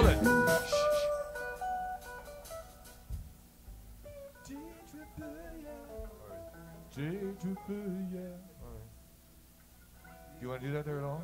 Hold it. You want to do that there at all?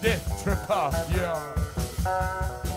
Death yeah.